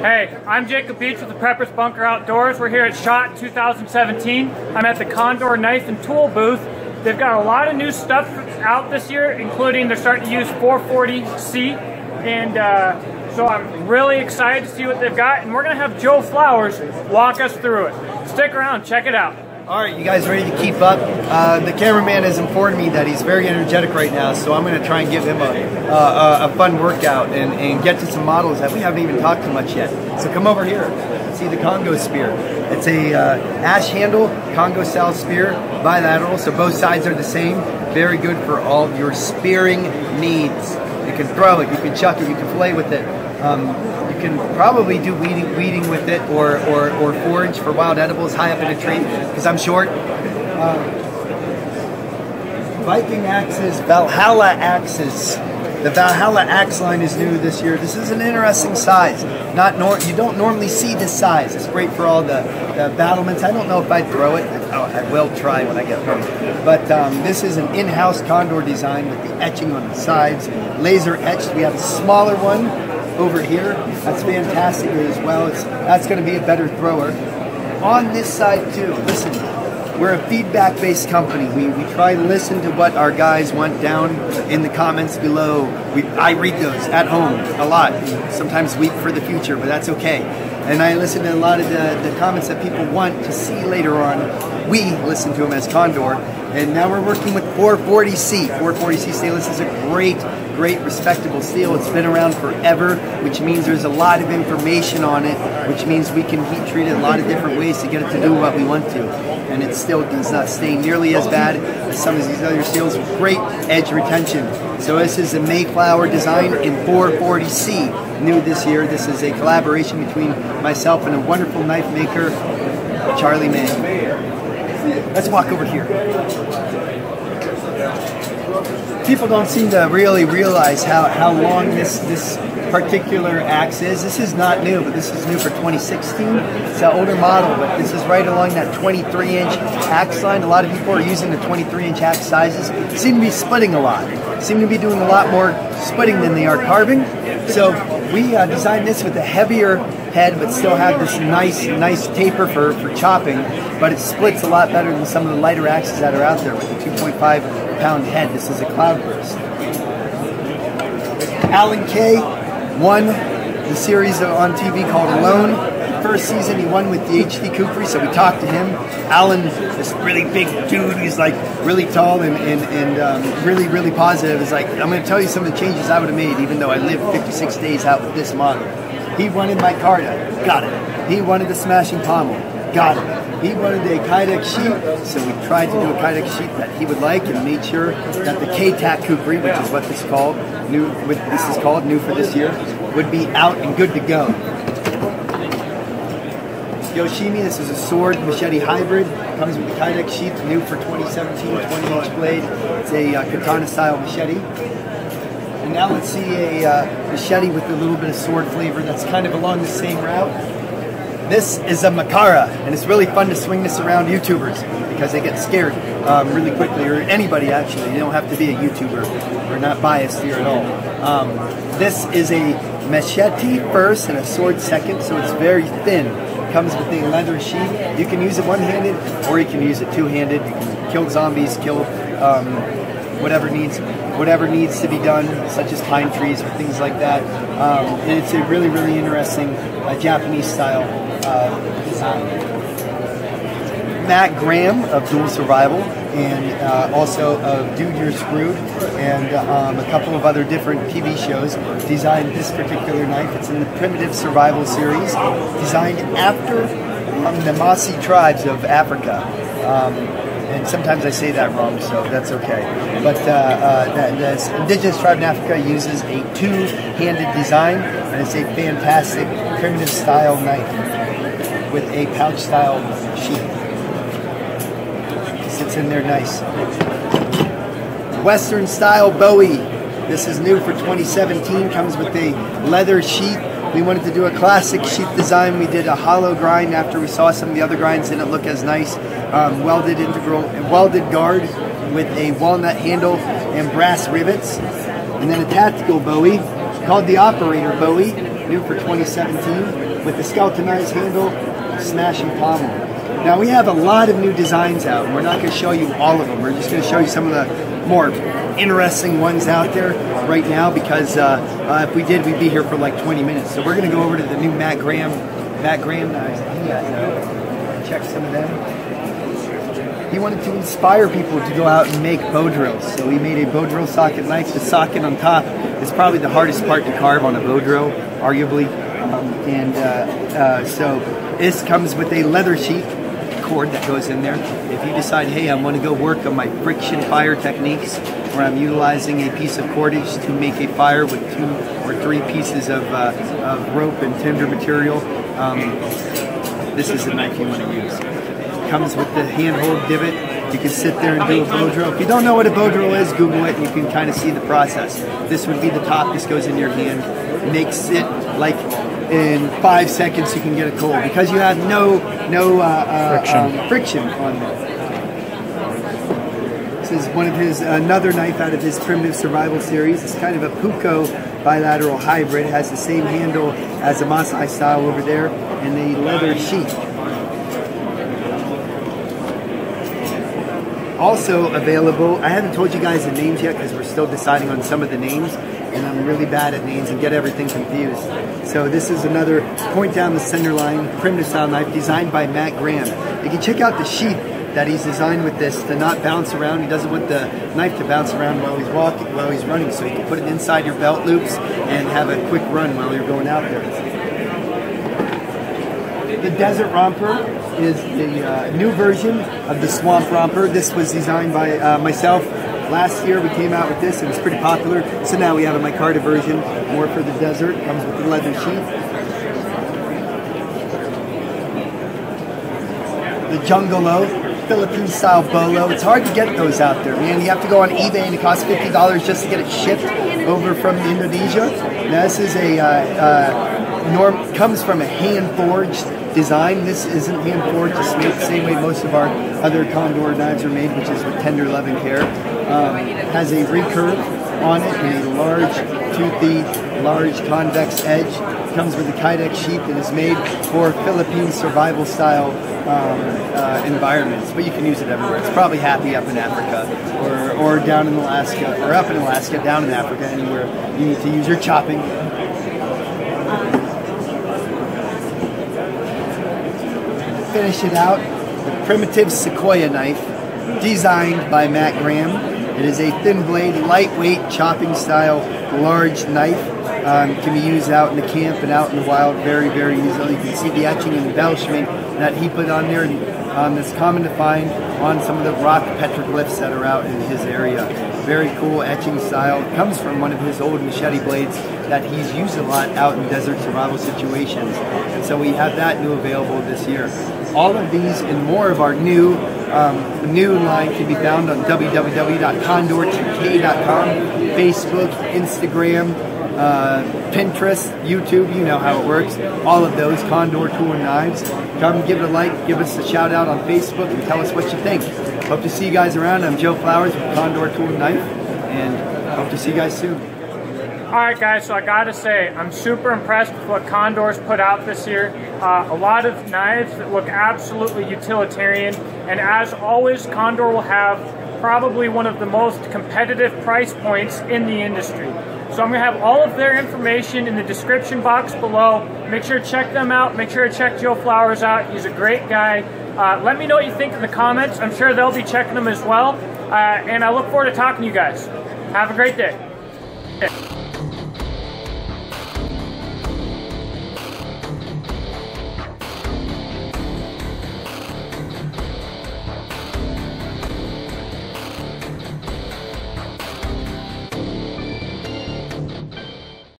Hey, I'm Jacob Beach with the Preppers Bunker Outdoors. We're here at SHOT 2017. I'm at the Condor Knife and Tool booth. They've got a lot of new stuff out this year, including they're starting to use 440C. And uh, so I'm really excited to see what they've got. And we're going to have Joe Flowers walk us through it. Stick around, check it out. All right, you guys ready to keep up? Uh, the cameraman has informed me that he's very energetic right now, so I'm going to try and give him a, a, a fun workout and, and, get to some models that we haven't even talked to much yet. So come over here, see the Congo spear. It's a uh, ash handle Congo style spear, bilateral, so both sides are the same. Very good for all your spearing needs. You can throw it, you can chuck it, you can play with it. Um, can probably do weeding, weeding with it or, or, or forage for wild edibles high up in a tree because I'm short. Uh, Viking axes, Valhalla axes. The Valhalla axe line is new this year. This is an interesting size. Not nor you don't normally see this size. It's great for all the, the battlements. I don't know if I'd throw it. Oh, I will try when I get home. But um, this is an in-house condor design with the etching on the sides, laser etched. We have a smaller one over here. That's fantastic as well. It's, that's going to be a better thrower. On this side too, listen, we're a feedback-based company. We, we try to listen to what our guys want down in the comments below. We, I read those at home a lot. Sometimes weep for the future, but that's okay. And I listen to a lot of the, the comments that people want to see later on. We listen to them as Condor. And now we're working with 440C. 440C stainless is a great great respectable steel. It's been around forever, which means there's a lot of information on it, which means we can heat treat it a lot of different ways to get it to do what we want to. And it still does not stain nearly as bad as some of these other steels great edge retention. So this is a Mayflower design in 440C, new this year. This is a collaboration between myself and a wonderful knife maker, Charlie May. Let's walk over here people don't seem to really realize how, how long this, this particular axe is. This is not new, but this is new for 2016. It's an older model, but this is right along that 23 inch axe line. A lot of people are using the 23 inch axe sizes. Seem to be splitting a lot. Seem to be doing a lot more splitting than they are carving. So we uh, designed this with a heavier head, but still have this nice, nice taper for, for chopping. But it splits a lot better than some of the lighter axes that are out there with the 2.5 pound head. This is a cloudburst. Alan Kay won the series on TV called Alone. First season he won with the HD Kukri, so we talked to him. Alan, this really big dude, he's like really tall and, and, and um, really, really positive. He's like, I'm going to tell you some of the changes I would have made, even though I lived 56 days out with this model. He wanted Micarta, got it. He wanted the smashing pommel, got it. He wanted a Kydex sheet, so we tried to do a Kydex sheet that he would like and made sure that the K-Tac Kukri, which is what this is called, new, with, this is called new for this year, would be out and good to go. Yoshimi, this is a sword machete hybrid. Comes with the Kydex sheath, new for 2017, 20 inch blade. It's a uh, katana style machete. And now let's see a uh, machete with a little bit of sword flavor that's kind of along the same route. This is a Makara, and it's really fun to swing this around YouTubers because they get scared um, really quickly, or anybody actually. You don't have to be a YouTuber. We're not biased here at all. Um, this is a machete first and a sword second, so it's very thin. comes with a leather sheath. You can use it one-handed, or you can use it two-handed. You can kill zombies, kill um, whatever needs whatever needs to be done, such as pine trees or things like that. Um, and it's a really, really interesting uh, Japanese style uh, design. Matt Graham of Dual Survival and uh, also of Dude You're Screwed and um, a couple of other different TV shows designed this particular knife. It's in the Primitive Survival series, designed after um, the Maasai tribes of Africa. Um, and sometimes I say that wrong, so that's okay. But uh, uh, the, indigenous tribe in Africa uses a two-handed design, and it's a fantastic primitive style knife with a pouch style sheath. Sits in there nice. Western style Bowie. This is new for 2017. Comes with a leather sheath we wanted to do a classic sheath design. We did a hollow grind after we saw some of the other grinds didn't look as nice. Um, welded integral, welded guard with a walnut handle and brass rivets. And then a tactical Bowie called the Operator Bowie. new for 2017, with the skeletonized handle, smashing pommel. Now we have a lot of new designs out, we're not going to show you all of them. We're just going to show you some of the more interesting ones out there right now because uh, uh, if we did, we'd be here for like 20 minutes. So we're going to go over to the new Matt Graham, Matt Graham has out. Check some of them. He wanted to inspire people to go out and make bow drills. So he made a bow drill socket knife. The socket on top is probably the hardest part to carve on a bow drill, arguably. Um, and uh, uh so this comes with a leather sheath cord that goes in there. If you decide, hey, I want to go work on my friction fire techniques, where I'm utilizing a piece of cordage to make a fire with two or three pieces of, uh, of rope and tinder material, um, this is the knife you want to use. It comes with the handhold divot. You can sit there and do a bow drill. If you don't know what a bow drill is, Google it and you can kind of see the process. This would be the top. This goes in your hand. Makes it like in five seconds you can get a cold because you have no no uh, uh, friction. Um, friction on there. This is one of his another knife out of his primitive survival series. It's kind of a Puukko bilateral hybrid. It has the same handle as the Masai style over there and the leather sheath. Also available, I haven't told you guys the names yet because we're still deciding on some of the names and I'm really bad at names and get everything confused. So this is another point down the center line primitive style knife designed by Matt Graham. You can check out the sheath that he's designed with this to not bounce around. He doesn't want the knife to bounce around while he's walking, while he's running, so you can put it inside your belt loops and have a quick run while you're going out there. The Desert Romper is the uh, new version of the Swamp Romper. This was designed by uh, myself Last year we came out with this, it was pretty popular. So now we have a micarta version, more for the desert, comes with the leather sheath. The Jungalo, Philippine style bolo. It's hard to get those out there, man. You have to go on eBay and it costs $50 just to get it shipped over from Indonesia. Now this is a, uh, uh, norm, comes from a hand forged design. This isn't hand forged, it's made the same way most of our other Condor knives are made, which is with tender love and care. Um, has a recurve on it and a large toothy, large convex edge. Comes with a Kydex sheath and is made for Philippine survival style um, uh, environments, but you can use it everywhere. It's probably happy up in Africa or, or down in Alaska, or up in Alaska, down in Africa, anywhere you need to use your chopping finish it out, the primitive Sequoia knife, designed by Matt Graham. It is a thin blade, lightweight, chopping style, large knife. Um, can be used out in the camp and out in the wild very, very easily. You can see the etching and embellishment that he put on there. Um, that's common to find on some of the rock petroglyphs that are out in his area. Very cool etching style. It comes from one of his old machete blades that he's used a lot out in desert survival situations. And so we have that new available this year. All of these and more of our new um, new line can be found on www.condortk.com, Facebook, Instagram, uh, Pinterest, YouTube, you know how it works. All of those Condor Tool Knives. Come give it a like, give us a shout out on Facebook, and tell us what you think. Hope to see you guys around. I'm Joe Flowers with Condor and Knife, and hope to see you guys soon. All right, guys, so I gotta say, I'm super impressed with what Condor's put out this year. Uh, a lot of knives that look absolutely utilitarian, and as always, Condor will have probably one of the most competitive price points in the industry. So I'm gonna have all of their information in the description box below. Make sure to check them out. Make sure to check Joe Flowers out. He's a great guy. Uh, let me know what you think in the comments. I'm sure they'll be checking them as well. Uh, and I look forward to talking to you guys. Have a great day.